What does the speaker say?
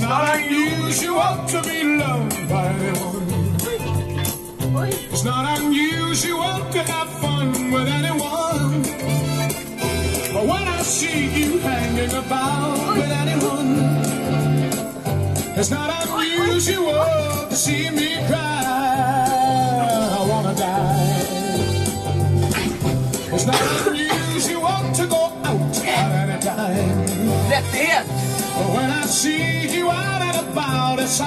It's not unusual to be loved by anyone. It's not unusual to have fun with anyone. But when I see you hanging about with anyone, it's not unusual to see me cry. I wanna die. It's not unusual to go out at any time. When I see you out and about, it's